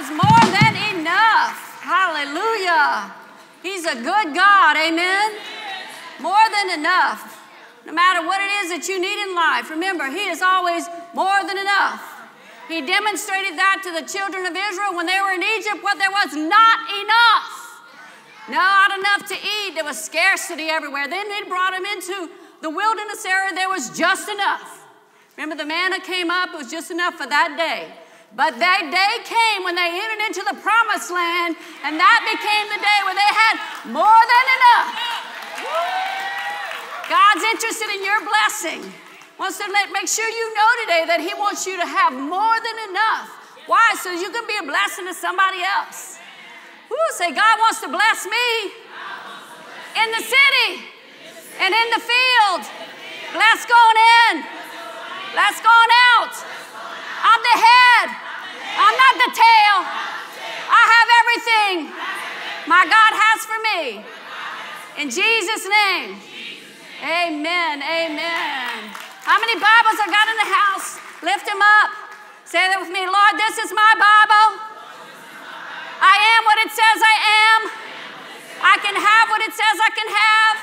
Is more than enough. Hallelujah. He's a good God. Amen. More than enough. No matter what it is that you need in life, remember, He is always more than enough. He demonstrated that to the children of Israel when they were in Egypt, what there was not enough. Not enough to eat. There was scarcity everywhere. Then He brought them into the wilderness area, there was just enough. Remember, the manna came up, it was just enough for that day. But that day came when they entered into the promised land, and that became the day where they had more than enough. God's interested in your blessing. Wants to let, make sure you know today that He wants you to have more than enough. Why? So you can be a blessing to somebody else. Who say God wants to bless me in the city and in the field. Bless going in. Bless going out. I'm the head. I'm not the tail. I have everything my God has for me. In Jesus' name. Amen. Amen. How many Bibles I got in the house? Lift them up. Say that with me. Lord, this is my Bible. I am what it says I am. I can have what it says I can have.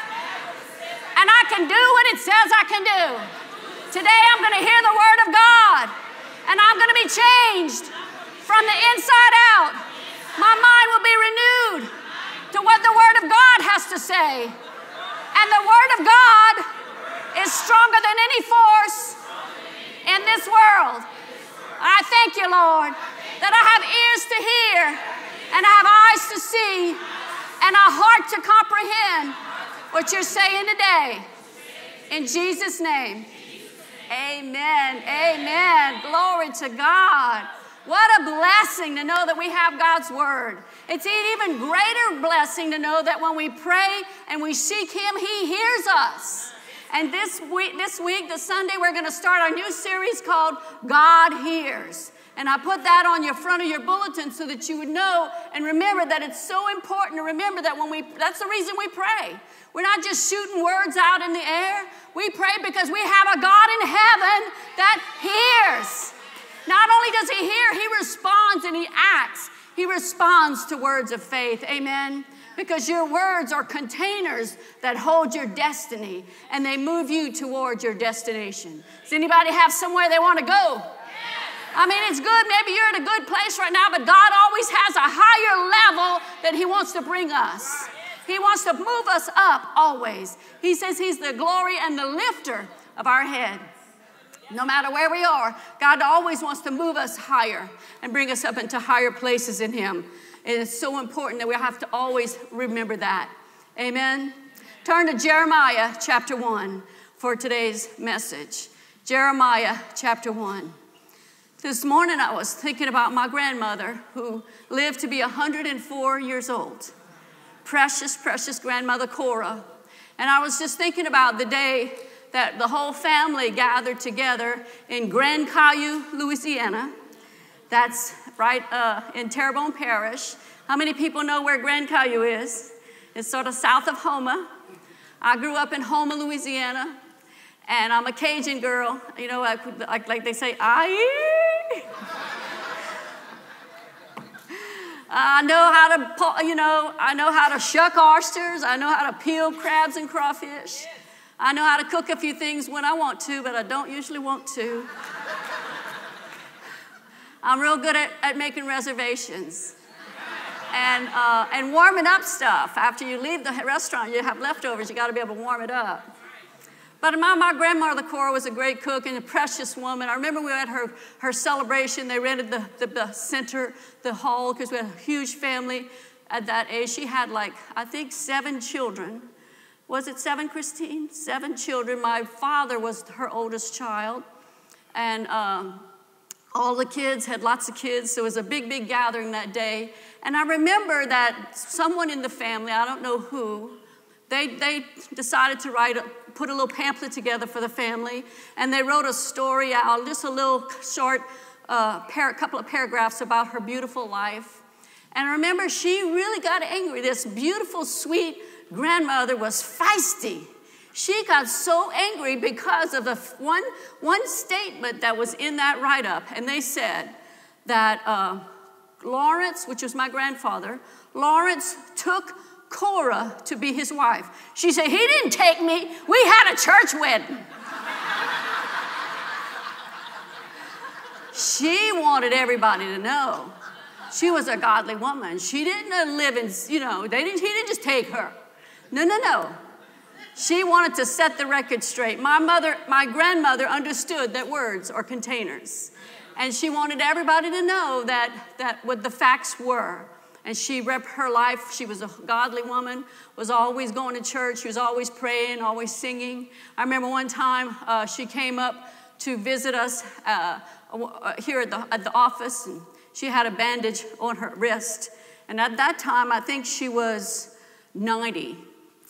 And I can do what it says I can do. Today I'm going to hear the Word of God. And I'm going to be changed from the inside out. My mind will be renewed to what the Word of God has to say. And the Word of God is stronger than any force in this world. I thank you, Lord, that I have ears to hear, and I have eyes to see, and a heart to comprehend what you're saying today. In Jesus' name. Amen. Amen. Glory to God. What a blessing to know that we have God's Word. It's an even greater blessing to know that when we pray and we seek Him, He hears us. And this week, this week, the Sunday, we're going to start our new series called God Hears. And I put that on your front of your bulletin so that you would know and remember that it's so important to remember that when we, that's the reason we pray. We're not just shooting words out in the air. We pray because we have a God in heaven that hears. Not only does he hear, he responds and he acts. He responds to words of faith. Amen because your words are containers that hold your destiny and they move you toward your destination. Does anybody have somewhere they want to go? I mean, it's good. Maybe you're in a good place right now, but God always has a higher level that He wants to bring us. He wants to move us up always. He says He's the glory and the lifter of our head. No matter where we are, God always wants to move us higher and bring us up into higher places in Him. And it's so important that we have to always remember that. Amen. Turn to Jeremiah chapter 1 for today's message. Jeremiah chapter 1. This morning I was thinking about my grandmother who lived to be 104 years old. Precious, precious grandmother Cora. And I was just thinking about the day that the whole family gathered together in Grand Caillou, Louisiana. That's right uh, in Terrebonne Parish. How many people know where Grand Caillou is? It's sort of south of Houma. I grew up in Houma, Louisiana, and I'm a Cajun girl. You know, like, like, like they say. I know how to, you know, I know how to shuck oysters. I know how to peel crabs and crawfish. I know how to cook a few things when I want to, but I don't usually want to. I'm real good at, at making reservations and, uh, and warming up stuff. After you leave the restaurant, you have leftovers, you got to be able to warm it up. But my, my grandmother, Cora, was a great cook and a precious woman. I remember we had her, her celebration. They rented the, the, the center, the hall, because we had a huge family at that age. She had like, I think, seven children. Was it seven, Christine? Seven children. My father was her oldest child. And um, all the kids had lots of kids, so it was a big, big gathering that day. And I remember that someone in the family, I don't know who, they, they decided to write, a, put a little pamphlet together for the family, and they wrote a story out, just a little short uh, par- couple of paragraphs about her beautiful life. And I remember she really got angry. This beautiful, sweet grandmother was feisty. She got so angry because of the one, one statement that was in that write up. And they said that uh, Lawrence, which was my grandfather, Lawrence took Cora to be his wife. She said, He didn't take me. We had a church wedding. she wanted everybody to know she was a godly woman. She didn't live in, you know, they didn't, he didn't just take her. No, no, no. She wanted to set the record straight. My mother, my grandmother understood that words are containers. And she wanted everybody to know that, that what the facts were. And she rep her life. She was a godly woman, was always going to church. She was always praying, always singing. I remember one time uh, she came up to visit us uh, uh here at the, at the office. And she had a bandage on her wrist. And at that time, I think she was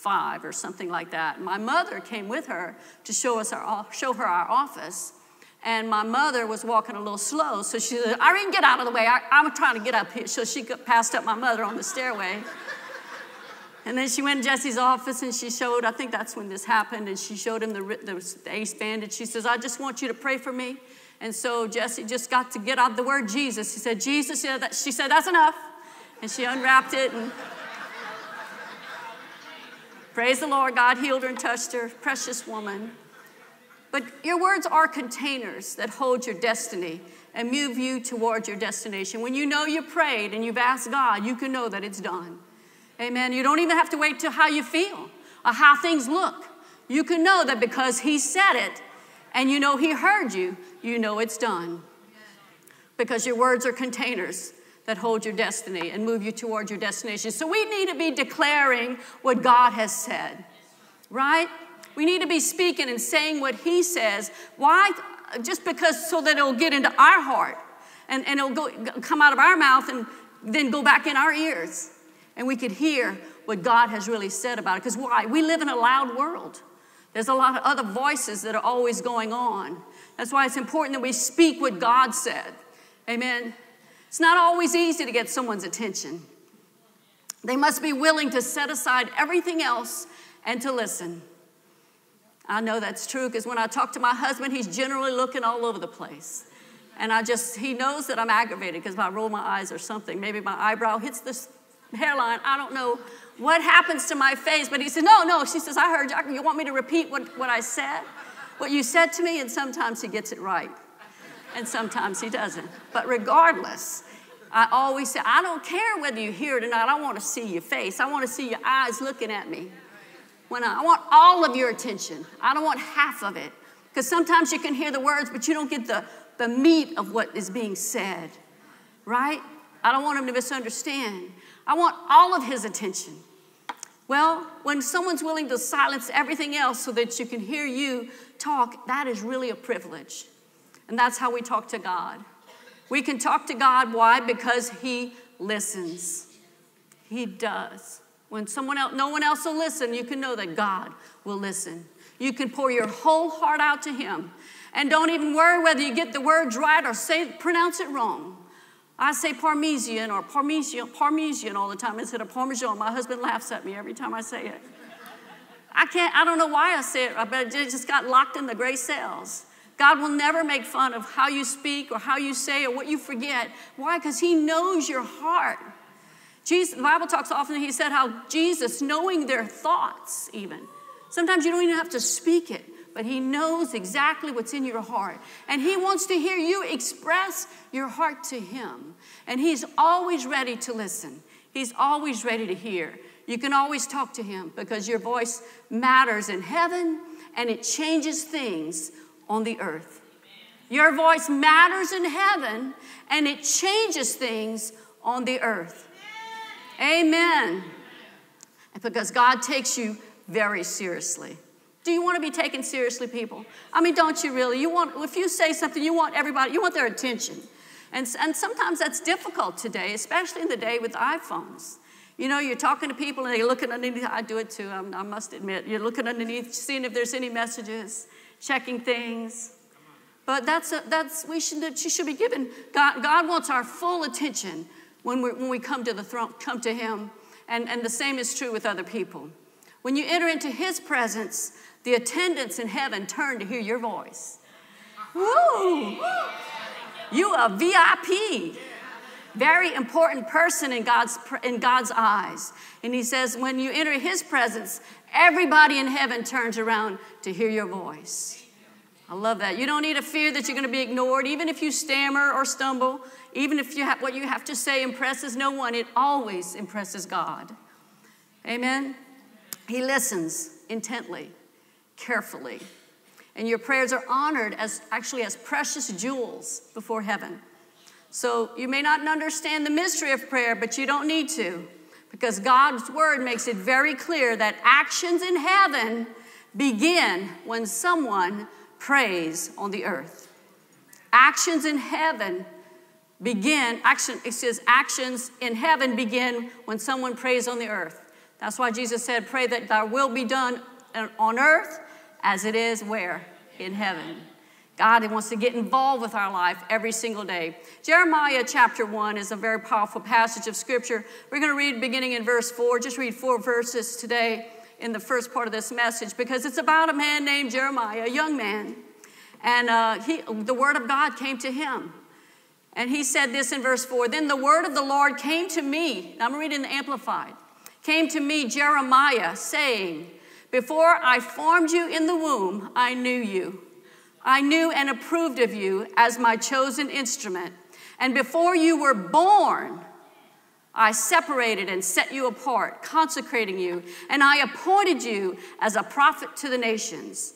95 or something like that. My mother came with her to show, us our, show her our office. And my mother was walking a little slow, so she said, Irene, get out of the way. I, am trying to get up here. So she passed up my mother on the stairway. And then she went to Jesse's office and she showed, I think that's when this happened, and she showed him the, the, the ace bandage. She says, I just want you to pray for me. And so Jesse just got to get out the word Jesus. He said, Jesus, she said, that's enough. And she unwrapped it and praise the Lord, God healed her and touched her, precious woman. But your words are containers that hold your destiny and move you towards your destination. When you know you prayed and you've asked God, you can know that it's done. Amen. You don't even have to wait to how you feel or how things look. You can know that because He said it and you know He heard you, you know it's done. Because your words are containers that hold your destiny and move you toward your destination. So we need to be declaring what God has said, right? We need to be speaking and saying what He says. Why? Just because so that it'll get into our heart and, and it'll go, come out of our mouth and then go back in our ears. And we could hear what God has really said about it. Because why? We live in a loud world. There's a lot of other voices that are always going on. That's why it's important that we speak what God said. Amen. It's not always easy to get someone's attention. They must be willing to set aside everything else and to listen. I know that's true because when I talk to my husband, he's generally looking all over the place. And I just, he knows that I'm aggravated because if I roll my eyes or something, maybe my eyebrow hits this hairline. I don't know what happens to my face. But he says, No, no. She says, I heard you. You want me to repeat what, what I said? What you said to me? And sometimes he gets it right, and sometimes he doesn't. But regardless, I always say, I don't care whether you hear it or not. I want to see your face. I want to see your eyes looking at me. When I, I want all of your attention, I don't want half of it. Because sometimes you can hear the words, but you don't get the, the meat of what is being said, right? I don't want him to misunderstand. I want all of his attention. Well, when someone's willing to silence everything else so that you can hear you talk, that is really a privilege. And that's how we talk to God. We can talk to God, why? Because He listens. He does. When someone else, no one else will listen, you can know that God will listen. You can pour your whole heart out to Him. And don't even worry whether you get the words right or say pronounce it wrong. I say Parmesan or Parmesan, Parmesan all the time instead of Parmesan. My husband laughs at me every time I say it. I can't, I don't know why I say it, but it just got locked in the gray cells. God will never make fun of how you speak or how you say or what you forget. Why? Because He knows your heart. Jesus, the Bible talks often, He said how Jesus, knowing their thoughts, even, sometimes you don't even have to speak it but He knows exactly what's in your heart. And He wants to hear you express your heart to Him. And He's always ready to listen, He's always ready to hear. You can always talk to Him because your voice matters in heaven and it changes things on the earth. Your voice matters in heaven and it changes things on the earth. Amen. Because God takes you very seriously. Do you want to be taken seriously, people? I mean, don't you really? You want, if you say something, you want everybody, you want their attention. And, and sometimes that's difficult today, especially in the day with iPhones. You know, you're talking to people and they're looking underneath. I do it too, I must admit. You're looking underneath, seeing if there's any messages, checking things. But that's, a, that's we should, she should be given. God, God wants our full attention when, we when we come to the throne, come to Him. And, and the same is true with other people. When you enter into His presence, the attendants in heaven turn to hear your voice. Woo! You are VIP. very important person in God's, in God's eyes. And he says, when you enter his presence, everybody in heaven turns around to hear your voice. I love that. You don't need to fear that you're going to be ignored, even if you stammer or stumble, even if you have, what you have to say impresses no one, it always impresses God. Amen? He listens intently, carefully. And your prayers are honored as actually as precious jewels before heaven. So you may not understand the mystery of prayer, but you don't need to because God's word makes it very clear that actions in heaven begin when someone prays on the earth. Actions in heaven begin, action, it says actions in heaven begin when someone prays on the earth. That's why Jesus said, Pray that thy will be done on earth as it is where? In heaven. God wants to get involved with our life every single day. Jeremiah chapter 1 is a very powerful passage of scripture. We're going to read beginning in verse 4. Just read four verses today in the first part of this message because it's about a man named Jeremiah, a young man. And uh, he, the word of God came to him. And he said this in verse 4 Then the word of the Lord came to me. Now I'm reading the Amplified. Came to me, Jeremiah, saying, Before I formed you in the womb, I knew you. I knew and approved of you as my chosen instrument. And before you were born, I separated and set you apart, consecrating you, and I appointed you as a prophet to the nations.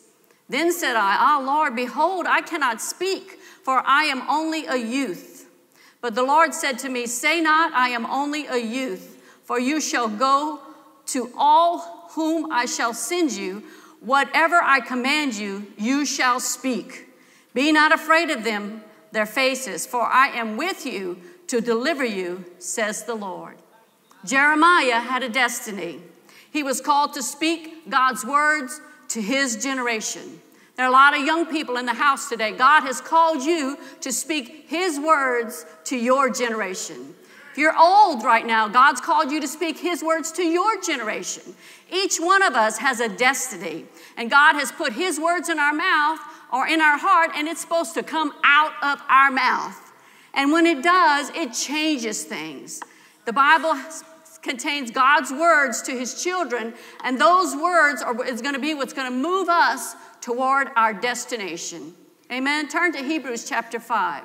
Then said I, Ah, Lord, behold, I cannot speak, for I am only a youth. But the Lord said to me, Say not, I am only a youth, for you shall go to all whom I shall send you. Whatever I command you, you shall speak. Be not afraid of them, their faces, for I am with you to deliver you, says the Lord. Jeremiah had a destiny. He was called to speak God's words to his generation. There are a lot of young people in the house today. God has called you to speak his words to your generation. If you're old right now, God's called you to speak His words to your generation. Each one of us has a destiny, and God has put His words in our mouth or in our heart, and it's supposed to come out of our mouth. And when it does, it changes things. The Bible contains God's words to his children, and those words are is going to be what's going to move us toward our destination. Amen. Turn to Hebrews chapter 5.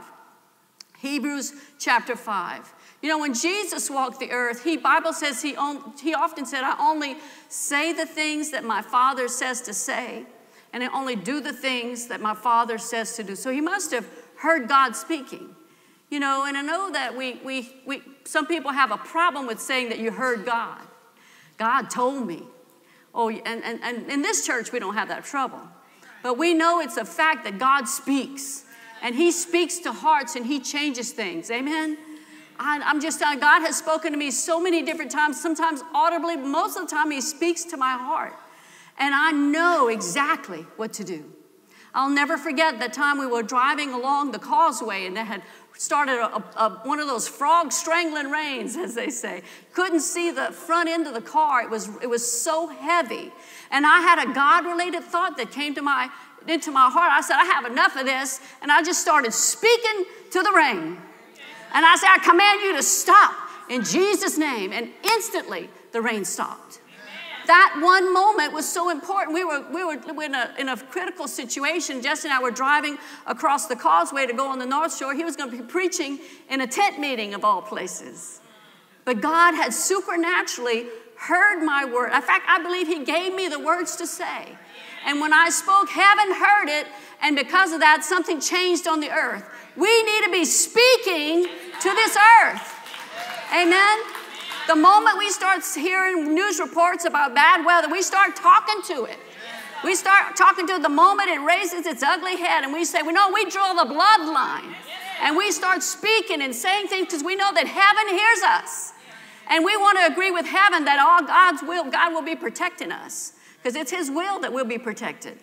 Hebrews chapter 5. You know, when Jesus walked the earth, he Bible says he, he often said, I only say the things that my Father says to say, and I only do the things that my Father says to do. So he must have heard God speaking. You know, and I know that we, we, we, some people have a problem with saying that you heard God. God told me. Oh, and, and, and in this church, we don't have that trouble. But we know it's a fact that God speaks. And He speaks to hearts and He changes things. Amen? I, I'm just telling God has spoken to me so many different times, sometimes audibly, most of the time He speaks to my heart. And I know exactly what to do. I'll never forget that time we were driving along the causeway and they had started a, a, one of those frog strangling rains, as they say. Couldn't see the front end of the car. It was, it was so heavy. And I had a God related thought that came to my, into my heart. I said, I have enough of this. And I just started speaking to the rain. And I say, I command you to stop in Jesus' name. And instantly the rain stopped that one moment was so important. We were, we were in a, in a critical situation. Jesse and I were driving across the causeway to go on the North Shore. He was going to be preaching in a tent meeting of all places. But God had supernaturally heard my word. In fact, I believe He gave me the words to say. And when I spoke, heaven heard it, and because of that, something changed on the earth. We need to be speaking to this earth. Amen. The moment we start hearing news reports about bad weather, we start talking to it. We start talking to it the moment it raises its ugly head, and we say, We know we draw the bloodline. And we start speaking and saying things because we know that heaven hears us. And we want to agree with heaven that all God's will, God will be protecting us because it's His will that we'll be protected.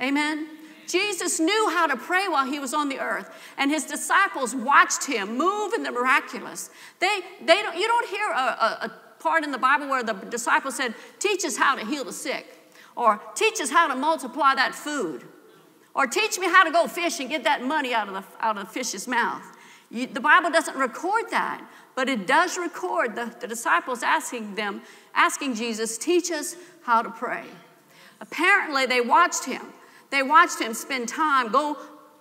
Amen. Jesus knew how to pray while he was on the earth, and his disciples watched him move in the miraculous. They, they don't, you don't hear a, a, a part in the Bible where the disciples said, Teach us how to heal the sick, or teach us how to multiply that food, or teach me how to go fish and get that money out of the, out of the fish's mouth. You, the Bible doesn't record that, but it does record the, the disciples asking them, asking Jesus, teach us how to pray. Apparently, they watched him. They watched him spend time, go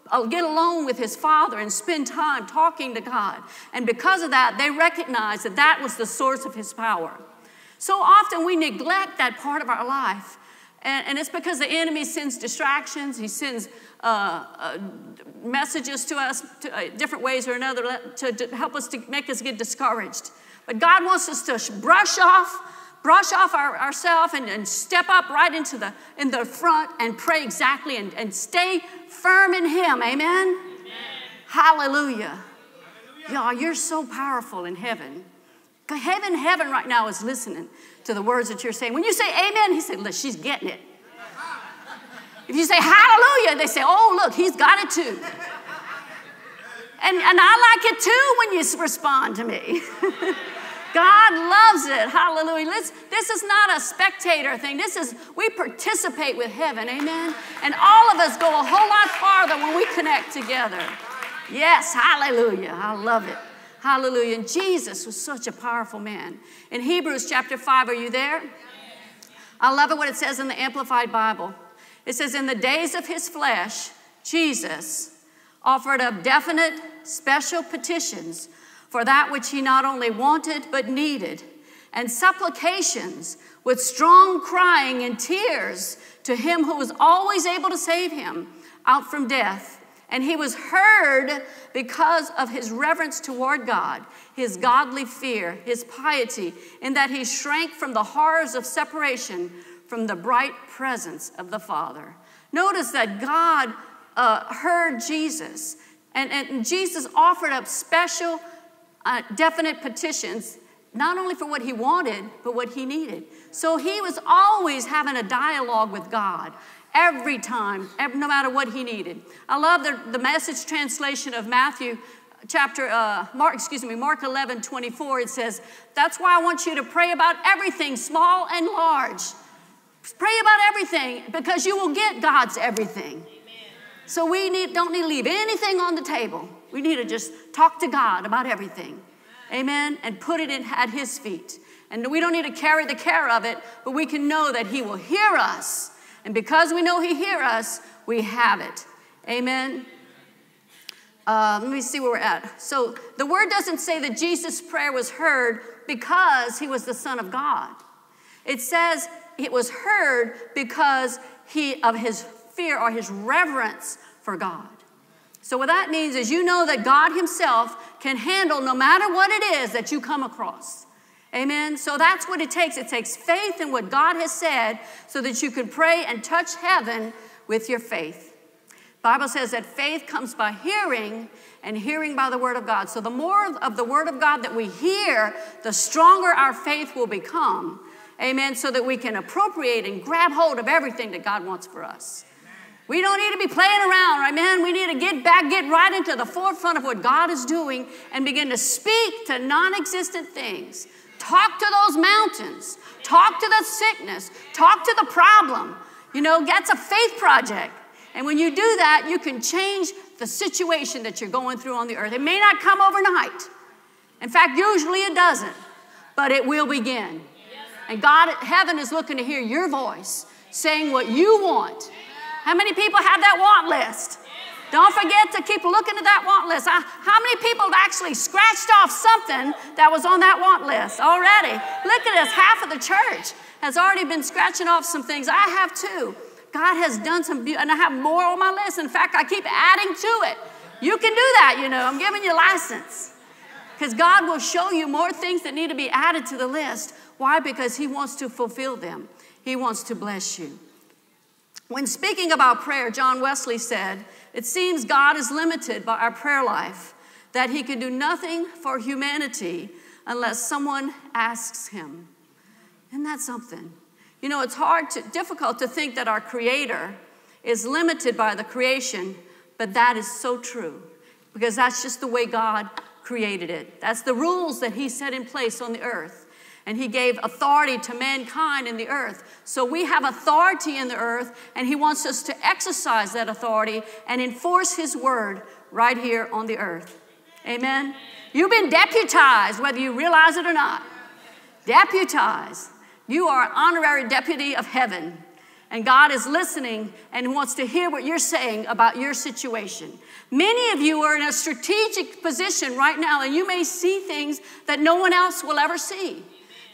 uh, get alone with his father and spend time talking to God. And because of that, they recognized that that was the source of his power. So often we neglect that part of our life. And, and it's because the enemy sends distractions, he sends uh, uh, messages to us to, uh, different ways or another to, to help us to make us get discouraged. But God wants us to brush off brush off our, ourselves and, and, step up right into the in the front and pray exactly and, and stay firm in him amen, amen. hallelujah, hallelujah. y'all you're so powerful in heaven heaven heaven right now is listening to the words that you're saying when you say amen he said look she's getting it if you say hallelujah they say oh look he's got it too and, and i like it too when you respond to me God loves it. Hallelujah. Let's, this is not a spectator thing. This is, we participate with heaven. Amen. And all of us go a whole lot farther when we connect together. Yes. Hallelujah. I love it. Hallelujah. And Jesus was such a powerful man. In Hebrews chapter 5, are you there? I love it what it says in the Amplified Bible. It says, In the days of his flesh, Jesus offered up definite, special petitions for that which he not only wanted but needed, and supplications with strong crying and tears to him who was always able to save him out from death. And he was heard because of his reverence toward God, his godly fear, his piety, in that he shrank from the horrors of separation from the bright presence of the Father. Notice that God uh, heard Jesus, and, and Jesus offered up special uh, definite petitions, not only for what he wanted, but what he needed. So he was always having a dialogue with God every time, no matter what he needed. I love the, the message translation of Matthew chapter, uh, Mark, excuse me, Mark 11, 24. It says, That's why I want you to pray about everything, small and large. Pray about everything because you will get God's everything. Amen. So we need, don't need to leave anything on the table. We need to just talk to God about everything. Amen. And put it in, at His feet. And we don't need to carry the care of it, but we can know that He will hear us. And because we know He hear us, we have it. Amen. Uh, let me see where we're at. So the word doesn't say that Jesus' prayer was heard because he was the Son of God. It says it was heard because he of his fear or his reverence for God. So, what that means is you know that God Himself can handle no matter what it is that you come across. Amen. So that's what it takes. It takes faith in what God has said so that you can pray and touch heaven with your faith. Bible says that faith comes by hearing and hearing by the word of God. So the more of the word of God that we hear, the stronger our faith will become. Amen. So that we can appropriate and grab hold of everything that God wants for us. We don't need to be playing around, right, man? We need to get back, get right into the forefront of what God is doing and begin to speak to non existent things. Talk to those mountains. Talk to the sickness. Talk to the problem. You know, that's a faith project. And when you do that, you can change the situation that you're going through on the earth. It may not come overnight. In fact, usually it doesn't, but it will begin. And God, heaven is looking to hear your voice saying what you want how many people have that want list? Don't forget to keep looking at that want list. How many people have actually scratched off something that was on that want list already? Look at this. Half of the church has already been scratching off some things. I have too. God has done some, and I have more on my list. In fact, I keep adding to it. You can do that, you know. I'm giving you license. Because God will show you more things that need to be added to the list. Why? Because He wants to fulfill them, He wants to bless you. When speaking about prayer, John Wesley said, It seems God is limited by our prayer life, that he can do nothing for humanity unless someone asks him. Isn't that something? You know, it's hard to, difficult to think that our Creator is limited by the creation, but that is so true because that's just the way God created it. That's the rules that He set in place on the earth and he gave authority to mankind in the earth. So we have authority in the earth, and he wants us to exercise that authority and enforce his word right here on the earth. Amen. You've been deputized, whether you realize it or not. Deputized. You are an honorary deputy of heaven. And God is listening and wants to hear what you're saying about your situation. Many of you are in a strategic position right now, and you may see things that no one else will ever see.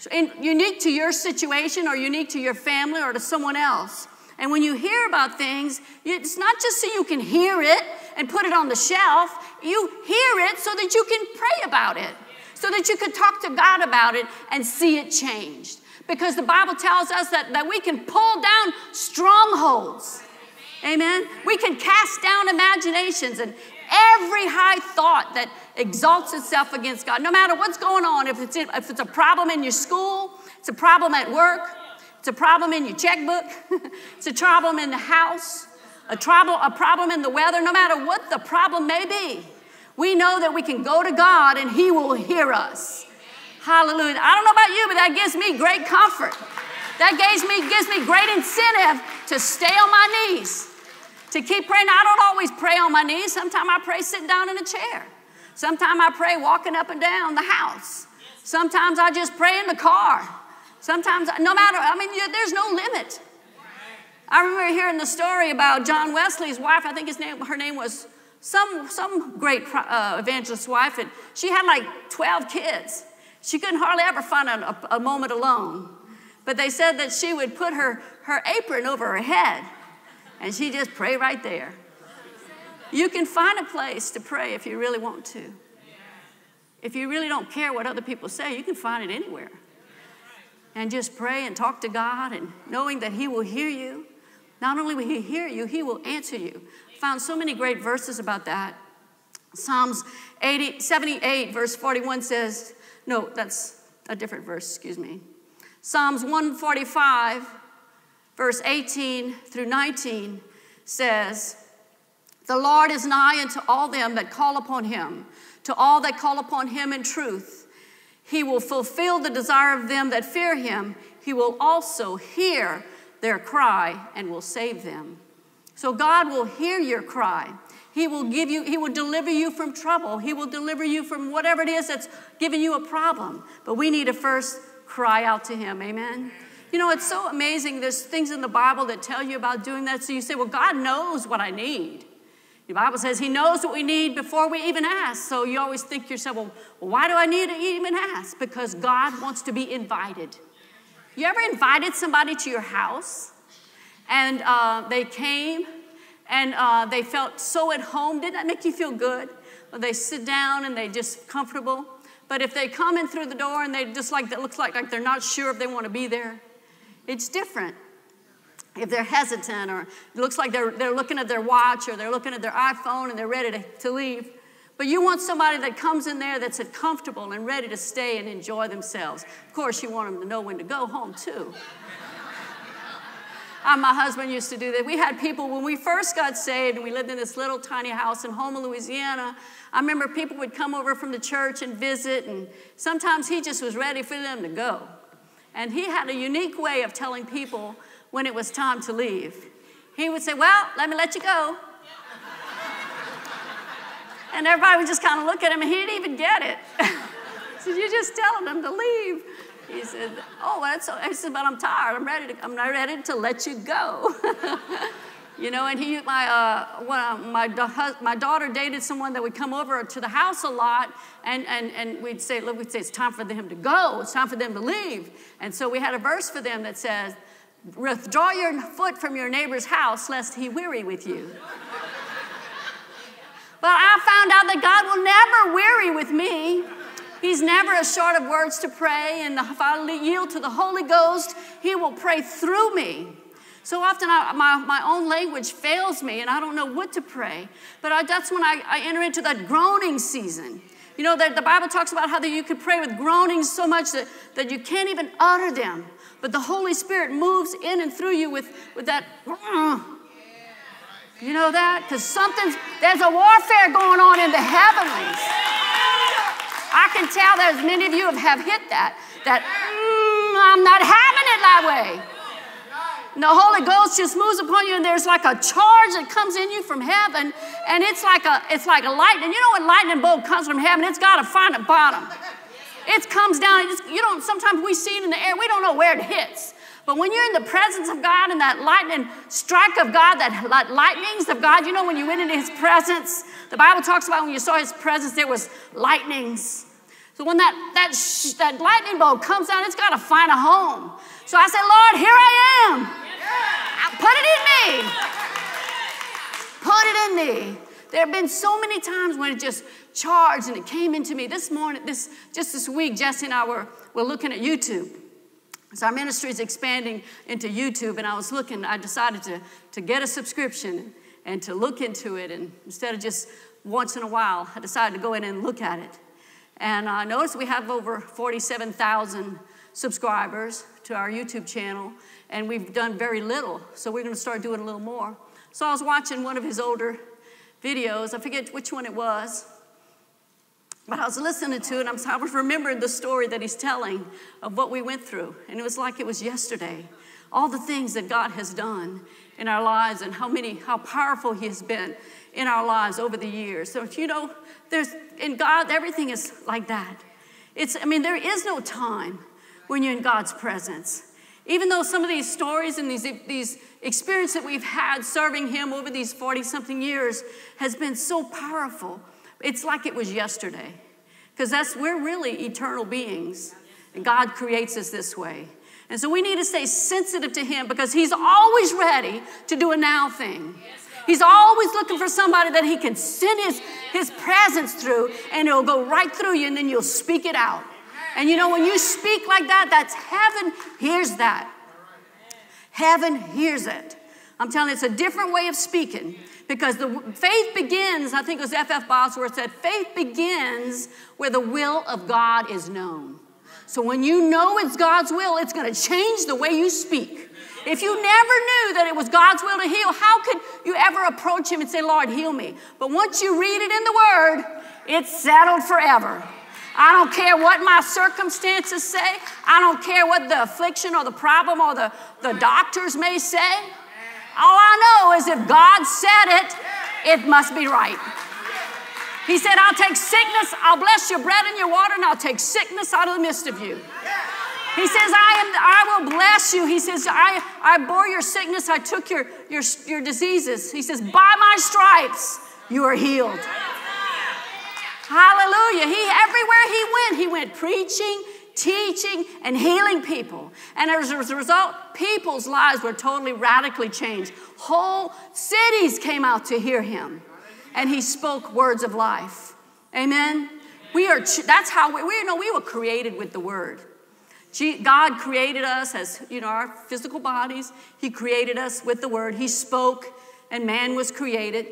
In, unique to your situation, or unique to your family, or to someone else. And when you hear about things, it's not just so you can hear it and put it on the shelf, you hear it so that you can pray about it, so that you can talk to God about it and see it changed. Because the Bible tells us that, that we can pull down strongholds. Amen. We can cast down imaginations and every high thought that exalts itself against God, no matter what's going on. If it's, in, if it's a problem in your school, it's a problem at work, it's a problem in your checkbook, it's a problem in the house, a trouble, a problem in the weather, no matter what the problem may be. We know that we can go to God and He will hear us. Hallelujah. I don't know about you, but that gives me great comfort. That gives me, gives me great incentive to stay on my knees to keep praying. I don't always pray on my knees. Sometimes I pray sitting down in a chair. Sometimes I pray walking up and down the house. Sometimes I just pray in the car. Sometimes, no matter, I mean, there's no limit. I remember hearing the story about John Wesley's wife. I think his name, her name was some, some great uh, evangelist's wife, and she had like 12 kids. She couldn't hardly ever find a, a moment alone. But they said that she would put her, her apron over her head and she just pray right there. You can find a place to pray if you really want to. If you really don't care what other people say, you can find it anywhere. And just pray and talk to God and knowing that He will hear you. Not only will He hear you, He will answer you. Found so many great verses about that. Psalms 80, 78, verse 41 says, no, that's a different verse, excuse me. Psalms 145, verse 18 through 19 says, The Lord is nigh unto all them that call upon him, to all that call upon him in truth. He will fulfill the desire of them that fear him. He will also hear their cry and will save them. So God will hear your cry. He will give you, he will deliver you from trouble. He will deliver you from whatever it is that's giving you a problem. But we need to first cry out to him. Amen. You know, it's so amazing. There's things in the Bible that tell you about doing that. So you say, well, God knows what I need. The Bible says He knows what we need before we even ask. So you always think to yourself, well, why do I need to even ask? Because God wants to be invited. You ever invited somebody to your house and uh, they came and uh, they felt so at home? Didn't that make you feel good? Well, they sit down and they just comfortable. But if they come in through the door and they just like, it looks like, like they're not sure if they want to be there, it's different. If they're hesitant or it looks like they're, they're looking at their watch or they're looking at their iPhone and they're ready to, to leave. But you want somebody that comes in there that's comfortable and ready to stay and enjoy themselves. Of course, you want them to know when to go home, too. Uh, my husband used to do that. We had people, when we first got saved and we lived in this little tiny house in Houma, Louisiana, I remember people would come over from the church and visit, and sometimes he just was ready for them to go. And he had a unique way of telling people when it was time to leave. He would say, Well, let me let you go. and everybody would just kind of look at him, and he didn't even get it. so you're just telling them to leave. He said, "Oh, that's." So, I said, "But I'm tired. I'm ready to. I'm not ready to let you go." You know, and he, my, uh, my, my daughter dated someone that would come over to the house a lot, and, and, and we'd say, look, we'd say, it's time for them to go, it's time for them to leave. And so we had a verse for them that says, withdraw your foot from your neighbor's house, lest he weary with you. but I found out that God will never weary with me. He's never a short of words to pray, and if I yield to the Holy Ghost, He will pray through me. So often I, my, my own language fails me and I don't know what to pray. But I, that's when I, I enter into that groaning season. You know, that the Bible talks about how that you could pray with groanings so much that, that you can't even utter them. But the Holy Spirit moves in and through you with, with that. You know that? Because something's, there's a warfare going on in the heavenlies. I can tell that as many of you have, hit that, that mm, I'm not having it that way. And the Holy Ghost just moves upon you, and there's like a charge that comes in you from heaven, and it's like a it's like a lightning. You know when lightning bolt comes from heaven, it's got to find a bottom. It comes down. It just, you don't. Sometimes we see it in the air. We don't know where it hits. But when you're in the presence of God and that lightning strike of God, that lightnings of God, you know, when you went into His presence, the Bible talks about when you saw His presence, there was lightnings. So when that, that, sh- that lightning bolt comes down, it's got to find a home. So I said, Lord, here I am. Put it in me. Put it in me. There have been so many times when it just charged and it came into me. This morning, this just this week, Jesse and I were, were looking at YouTube. So our ministry is expanding into YouTube, and I was looking, I decided to, to get a subscription and to look into it. And instead of just once in a while, I decided to go in and look at it. And I noticed we have over 47,000 subscribers to our YouTube channel, and we've done very little. So we're going to start doing a little more. So I was watching one of his older videos. I forget which one it was. But I was listening to it, and I was remembering the story that he's telling of what we went through. And it was like it was yesterday. All the things that God has done in our lives and how many, how powerful he has been in our lives over the years. So, you know, there's in God, everything is like that. It's, I mean, there is no time when you're in God's presence. Even though some of these stories and these, these experiences that we've had serving Him over these 40 something years has been so powerful, it's like it was yesterday. Because that's, we're really eternal beings. And God creates us this way. And so we need to stay sensitive to Him because He's always ready to do a now thing. He's always looking for somebody that he can send his, his presence through, and it'll go right through you, and then you'll speak it out. And you know, when you speak like that, that's heaven hears that. Heaven hears it. I'm telling you, it's a different way of speaking because the faith begins, I think it was F.F. Bosworth said, faith begins where the will of God is known. So when you know it's God's will, it's going to change the way you speak. If you never knew that it was God's will to heal, how could you ever approach Him and say, Lord, heal me? But once you read it in the Word, it's settled forever. I don't care what my circumstances say. I don't care what the affliction or the problem or the, the doctors may say. All I know is if God said it, it must be right. He said, I'll take sickness, I'll bless your bread and your water, and I'll take sickness out of the midst of you. He says, I, am, I will bless you. He says, I, I bore your sickness, I took your, your, your diseases. He says, By my stripes, you are healed. Hallelujah. He everywhere he went, he went preaching, teaching, and healing people. And as a result, people's lives were totally radically changed. Whole cities came out to hear him. And he spoke words of life. Amen. We are that's how we, we know we were created with the word. God created us as, you know, our physical bodies. He created us with the word. He spoke, and man was created.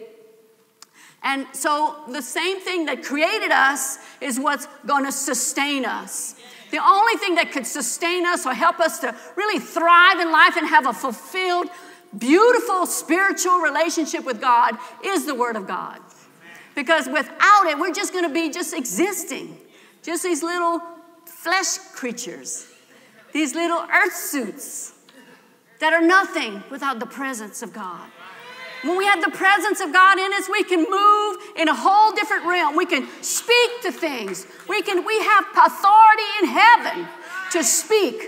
And so the same thing that created us is what's going to sustain us. The only thing that could sustain us or help us to really thrive in life and have a fulfilled, beautiful spiritual relationship with God is the Word of God. Because without it, we're just going to be just existing, just these little flesh creatures, these little earth suits that are nothing without the presence of God. When we have the presence of God in us, we can move in a whole different realm. We can speak to things. We can we have authority in heaven to speak.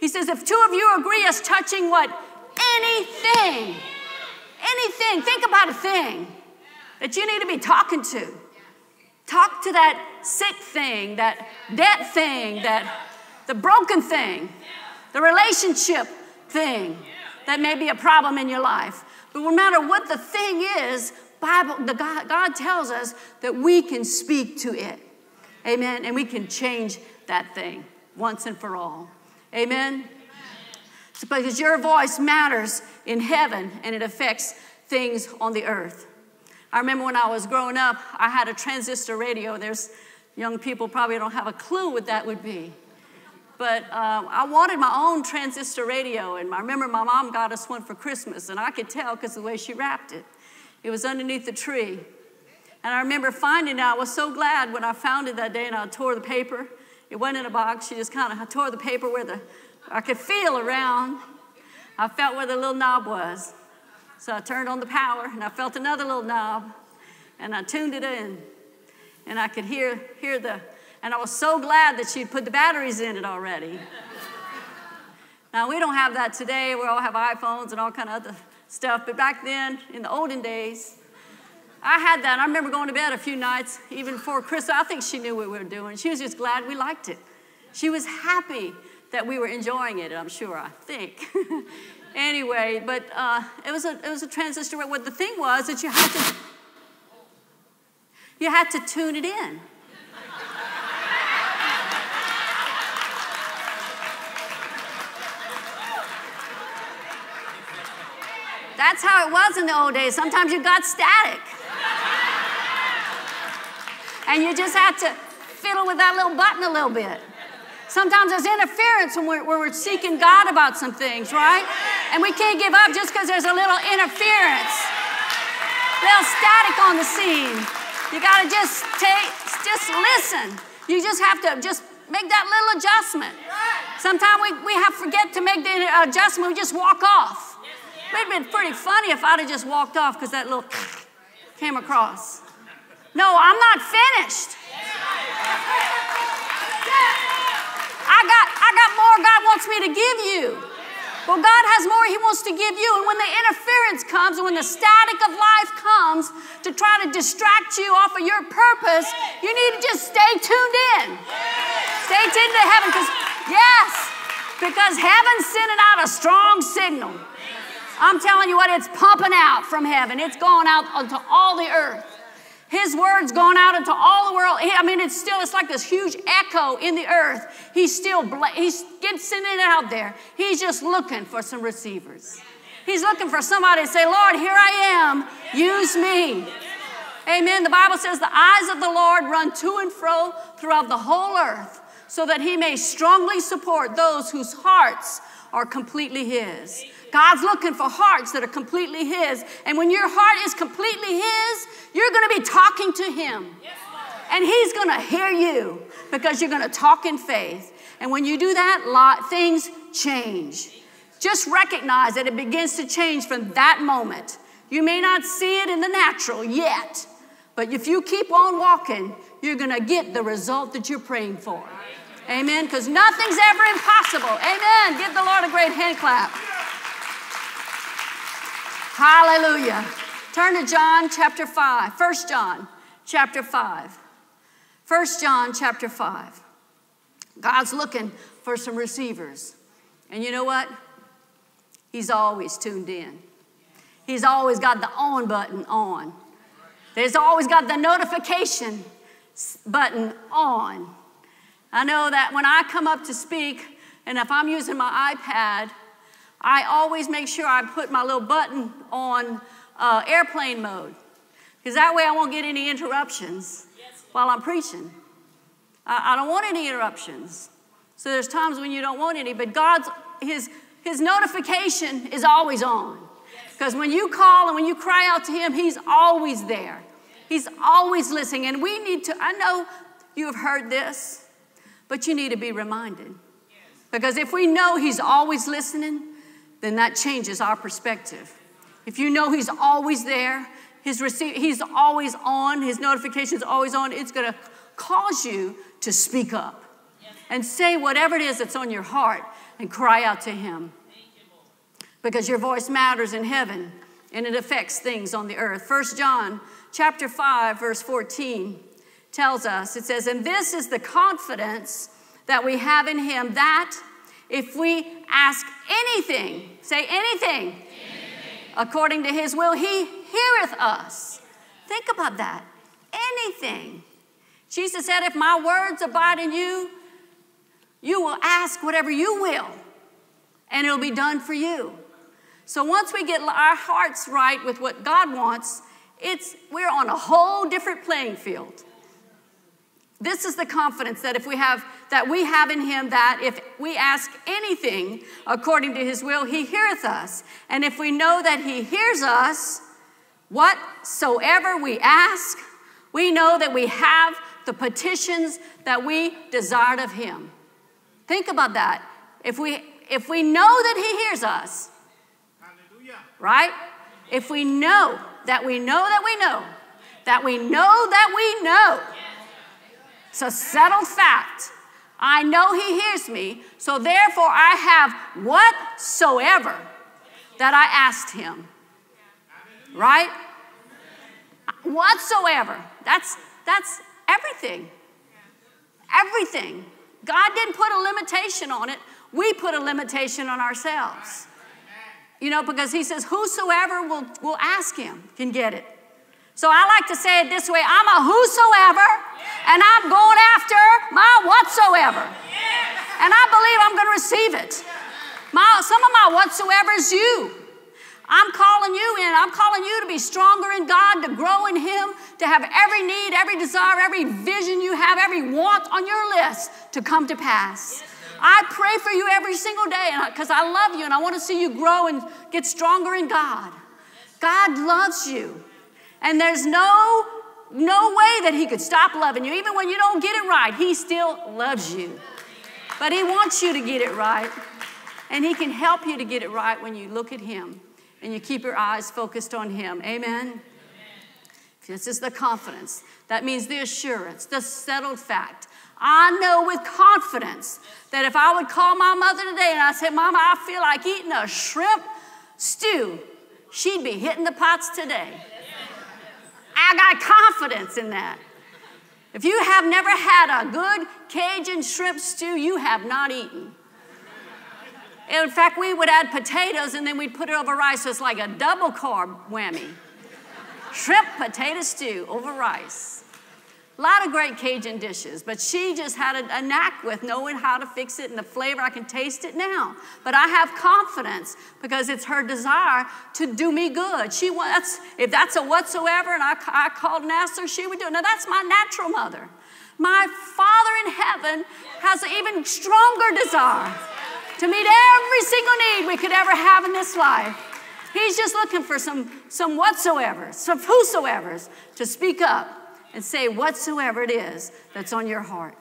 He says, if two of you agree as touching what? Anything. Anything. Think about a thing that you need to be talking to. Talk to that sick thing, that debt thing, that the broken thing, the relationship thing that may be a problem in your life. But no matter what the thing is, Bible, the God, God tells us that we can speak to it. Amen. And we can change that thing once and for all. Amen. So because your voice matters in heaven and it affects things on the earth. I remember when I was growing up, I had a transistor radio. There's young people probably don't have a clue what that would be. But um, I wanted my own transistor radio, and I remember my mom got us one for Christmas, and I could tell because of the way she wrapped it. It was underneath the tree. And I remember finding it. I was so glad when I found it that day, and I tore the paper. It wasn't in a box. She just kind of tore the paper where the I could feel around. I felt where the little knob was. So I turned on the power and I felt another little knob and I tuned it in. And I could hear, hear the, and I was so glad that she'd put the batteries in it already. now we don't have that today. We all have iPhones and all kind of other stuff. But back then, in the olden days, I had that. I remember going to bed a few nights, even before Chris. I think she knew what we were doing. She was just glad we liked it. She was happy that we were enjoying it, I'm sure, I think. anyway, but uh, it, was a, it was a transistor. What the thing was that you had to, you had to tune it in. That's how it was in the old days. Sometimes you got static. And you just had to fiddle with that little button a little bit. Sometimes there's interference when we're, when we're seeking God about some things, right? And we can't give up just because there's a little interference, a little static on the scene. You got to just take, just listen. You just have to just make that little adjustment. Sometimes we, we have forget to make the adjustment, we just walk off. It would have been pretty funny if I'd have just walked off because that little came across. No, I'm not finished. I got, I got more God wants me to give you. Well, God has more He wants to give you. And when the interference comes and when the static of life comes to try to distract you off of your purpose, you need to just stay tuned in. Stay tuned to heaven because, yes, because heaven's sending out a strong signal. I'm telling you what, it's pumping out from heaven, it's going out onto all the earth. His word's going out into all the world. I mean, it's still, it's like this huge echo in the earth. He's still, he's sending it out there. He's just looking for some receivers. He's looking for somebody to say, Lord, here I am, use me. Amen. The Bible says the eyes of the Lord run to and fro throughout the whole earth so that he may strongly support those whose hearts are completely his. God's looking for hearts that are completely his. And when your heart is completely his, you're going to be talking to Him. And He's going to hear you because you're going to talk in faith. And when you do that, lot, things change. Just recognize that it begins to change from that moment. You may not see it in the natural yet, but if you keep on walking, you're going to get the result that you're praying for. Amen. Because nothing's ever impossible. Amen. Give the Lord a great hand clap. Hallelujah. Turn to John chapter 5. 1 John chapter 5. 1 John chapter 5. God's looking for some receivers. And you know what? He's always tuned in. He's always got the on button on. There's always got the notification button on. I know that when I come up to speak, and if I'm using my iPad, I always make sure I put my little button on uh, airplane mode, because that way I won't get any interruptions while I'm preaching. I, I don't want any interruptions. So there's times when you don't want any, but God's, His, His notification is always on. Because when you call and when you cry out to Him, He's always there. He's always listening. And we need to, I know you have heard this, but you need to be reminded. Because if we know He's always listening, then that changes our perspective. If you know He's always there, his receive, He's always on, His notifications always on, it's going to cause you to speak up and say whatever it is that's on your heart and cry out to Him. Because your voice matters in heaven and it affects things on the earth. First John chapter 5 verse 14 tells us it says and this is the confidence that we have in him that if we ask anything say anything according to his will, he heareth us. Think about that. Anything. Jesus said, If my words abide in you, you will ask whatever you will, and it'll be done for you. So once we get our hearts right with what God wants, it's we're on a whole different playing field. This is the confidence that if we have that we have in him that if we ask anything according to his will, he heareth us. And if we know that he hears us, whatsoever we ask, we know that we have the petitions that we desired of him. Think about that. If we if we know that he hears us, Hallelujah. Right? If we know that we know that we know, that we know that we know, it's a settled fact. I know He hears me, so therefore I have whatsoever that I asked Him. Right? Whatsoever. That's that's everything. Everything. God didn't put a limitation on it. We put a limitation on ourselves. You know, because he says, Whosoever will, will ask him can get it. So I like to say it this way I'm a whosoever, and I'm going after my whatsoever. And I believe I'm going to receive it. My, some of my whatsoever is you. I'm calling you in. I'm calling you to be stronger in God, to grow in Him, to have every need, every desire, every vision you have, every want on your list to come to pass. I pray for you every single day because I love you and I want to see you grow and get stronger in God. God loves you. And there's no no way that he could stop loving you. Even when you don't get it right, he still loves you. But he wants you to get it right. And he can help you to get it right when you look at him and you keep your eyes focused on Him. Amen? This is the confidence. That means the assurance, the settled fact. I know with confidence that if I would call my mother today and I said, Mama, I feel like eating a shrimp stew, she'd be hitting the pots today. I got confidence in that. If you have never had a good Cajun shrimp stew, you have not eaten. In fact, we would add potatoes and then we'd put it over rice, so it's like a double carb whammy. Shrimp potato stew over rice. A lot of great Cajun dishes, but she just had a, a, knack with knowing how to fix it and the flavor. I can taste it now. But I have confidence because it's her desire to do me good. She wants, if that's a whatsoever, and I, I called and asked her, she would do it. Now, that's my natural mother. My Father in heaven has an even stronger desire to meet every single need we could ever have in this life. He's just looking for some, some whatsoever, some whosoever's to speak up and say whatsoever it is that's on your heart.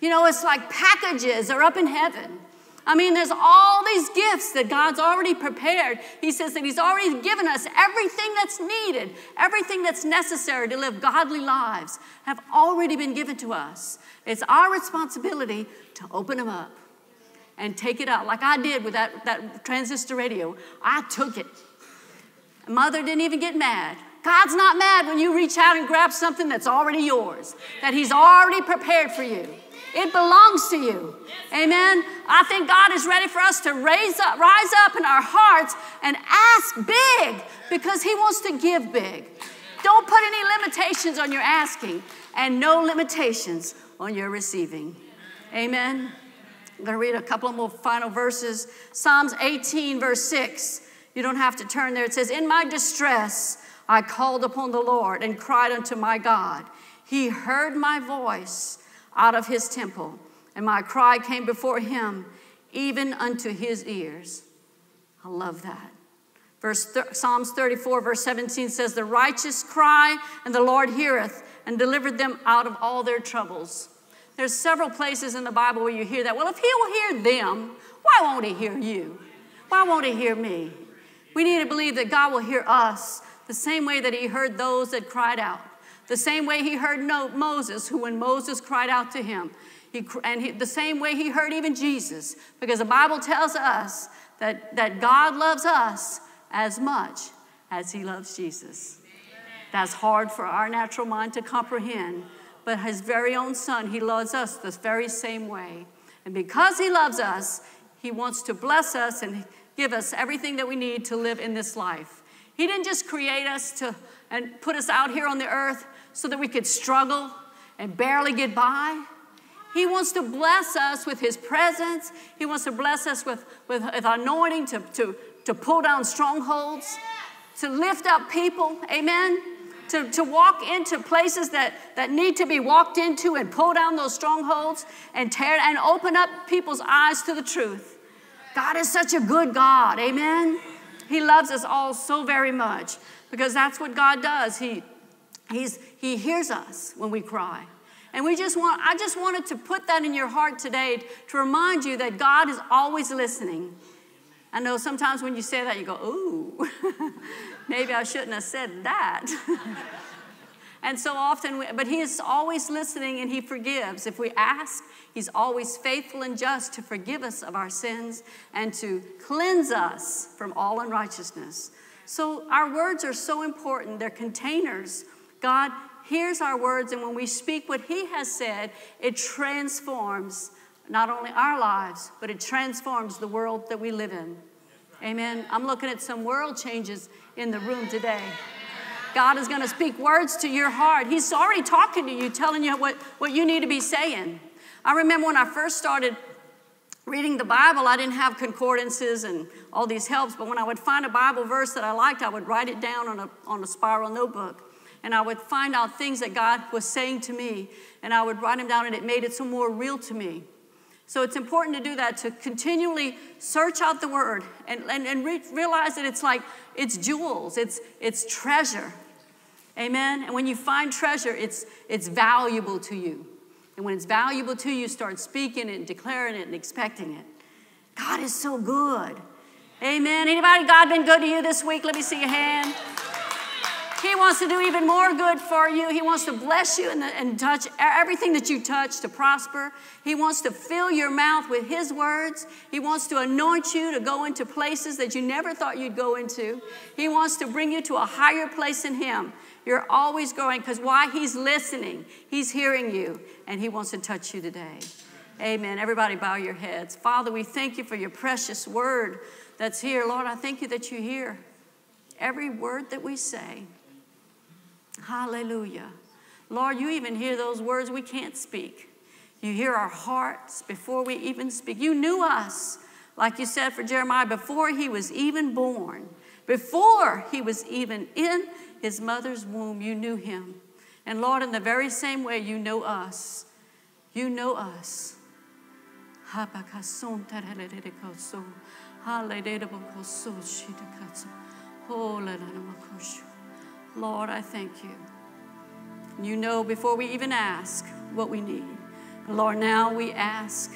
You know, it's like packages are up in heaven. I mean, there's all these gifts that God's already prepared. He says that He's already given us everything that's needed, everything that's necessary to live godly lives have already been given to us. It's our responsibility to open them up and take it out, like I did with that, that transistor radio. I took it. Mother didn't even get mad. God's not mad when you reach out and grab something that's already yours, that He's already prepared for you. It belongs to you. Amen. I think God is ready for us to raise up, rise up in our hearts and ask big because He wants to give big. Don't put any limitations on your asking and no limitations on your receiving. Amen. I'm going to read a couple more final verses. Psalms 18, verse 6. You don't have to turn there. It says, In my distress, I called upon the Lord and cried unto my God. He heard my voice out of his temple, and my cry came before him, even unto his ears. I love that. Verse th- Psalms 34, verse 17 says, The righteous cry, and the Lord heareth, and delivered them out of all their troubles. There's several places in the Bible where you hear that. Well, if he will hear them, why won't he hear you? Why won't he hear me? We need to believe that God will hear us the same way that he heard those that cried out. The same way he heard Moses, who when Moses cried out to him, he, and he, the same way he heard even Jesus, because the Bible tells us that, that God loves us as much as he loves Jesus. That's hard for our natural mind to comprehend, but his very own son, he loves us the very same way. And because he loves us, he wants to bless us and give us everything that we need to live in this life. He didn't just create us to and put us out here on the earth so that we could struggle and barely get by. He wants to bless us with His presence. He wants to bless us with, with, with anointing to, to, to pull down strongholds, to lift up people. Amen to, to walk into places that, that need to be walked into and pull down those strongholds and tear and open up people's eyes to the truth. God is such a good God. Amen. He loves us all so very much because that's what God does. He, he's, he hears us when we cry. And we just want, I just wanted to put that in your heart today to remind you that God is always listening. I know sometimes when you say that, you go, ooh, maybe I shouldn't have said that. and so often, we, but He is always listening and He forgives. If we ask, He's always faithful and just to forgive us of our sins and to cleanse us from all unrighteousness. So our words are so important, they're containers. God hears our words, and when we speak what He has said, it transforms not only our lives, but it transforms the world that we live in. Amen. I'm looking at some world changes in the room today. God is going to speak words to your heart. He's already talking to you, telling you what, what you need to be saying. I remember when I first started reading the Bible, I didn't have concordances and all these helps, but when I would find a Bible verse that I liked, I would write it down on a, on a spiral notebook. And I would find out things that God was saying to me, and I would write them down, and it made it so more real to me. So it's important to do that, to continually search out the word and, and, and re- realize that it's like, it's jewels, it's, it's treasure. Amen? And when you find treasure, it's, it's valuable to you. And when it's valuable to you, start speaking it and declaring it and expecting it. God is so good. Amen. Anybody, God been good to you this week? Let me see your hand. He wants to do even more good for you. He wants to bless you and, and, touch everything that you touch to prosper. He wants to fill your mouth with His words. He wants to anoint you to go into places that you never thought you'd go into. He wants to bring you to a higher place in Him. You're always growing because why? He's listening, He's hearing you, and He wants to touch you today. Amen. Everybody, bow your heads. Father, we thank you for your precious word that's here. Lord, I thank you that you hear every word that we say. Hallelujah. Lord, you even hear those words we can't speak. You hear our hearts before we even speak. You knew us, like you said for Jeremiah, before he was even born, before he was even in his mother's womb, you knew him. And Lord, in the very same way, you know us. You know us. Lord, I thank you. You know before we even ask what we need. Lord, now we ask,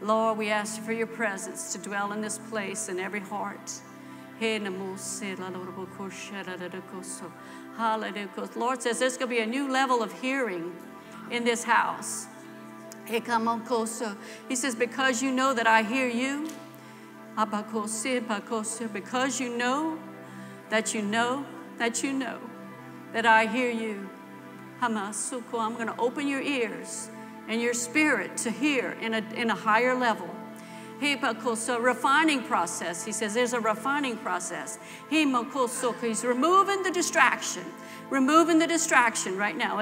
Lord, we ask for your presence to dwell in this place in every heart. Hallelujah. Lord says there's going to be a new level of hearing in this house. He says, Because you know that I hear you, because you know that you know that you know that I hear you. Hamasuko, I'm going to open your ears and your spirit to hear in a, in a higher level. So refining process. He says there's a refining process. He's removing the distraction removing the distraction right now.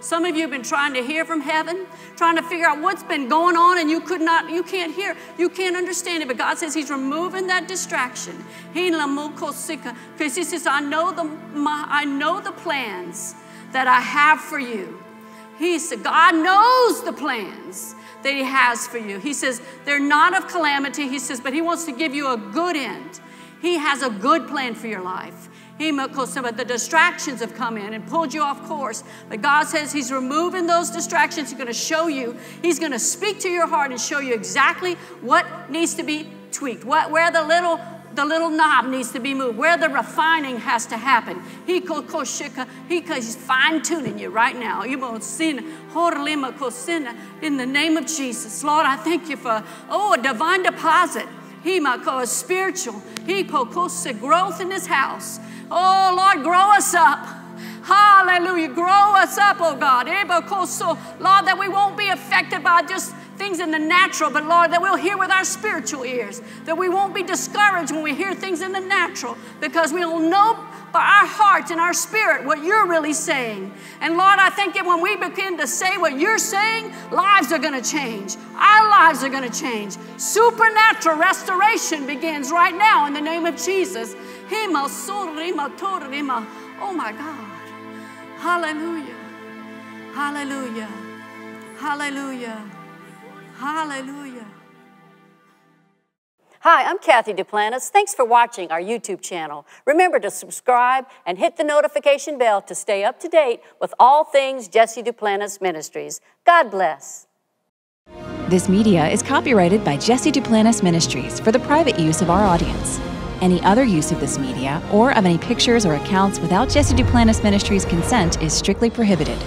Some of you have been trying to hear from heaven, trying to figure out what's been going on, and you could not, you can't hear, you can't understand it. But God says He's removing that distraction. Because He says, I know the my, I know the plans that I have for you. He said, God knows the plans that He has for you. He says, they're not of calamity, He says, but He wants to give you a good end. He has a good plan for your life. The distractions have come in and pulled you off course. But God says He's removing those distractions. He's going to show you, He's going to speak to your heart and show you exactly what needs to be tweaked, what, where the little the little knob needs to be moved, where the refining has to happen. He. He he's fine tuning you right now. You won't sin in the name of Jesus. Lord, I thank you for oh a divine deposit. He a spiritual. He pocos growth in this house. Oh, Lord, grow us up. Hallelujah. Grow us up, oh God. Eh, so, Lord, that we won't be affected by just things in the natural, but Lord, that we'll hear with our spiritual ears. That we won't be discouraged when we hear things in the natural, because we'll know our hearts and our spirit what you're really saying. And Lord, I think that when we begin to say what you're saying, lives are going to change. Our lives are going to change. Supernatural restoration begins right now in the name of Jesus. Oh my God. Hallelujah. Hallelujah. Hallelujah. Hallelujah. Hi, I'm Cathy Duplantis. Thanks for watching our YouTube channel. Remember to subscribe and hit the notification bell to stay up to date with all things Jesse Duplantis Ministries. God bless. This media is copyrighted by Jesse Duplantis Ministries for the private use of our audience. Any other use of this media or of any pictures or accounts without Jesse Duplantis Ministries' consent is strictly prohibited.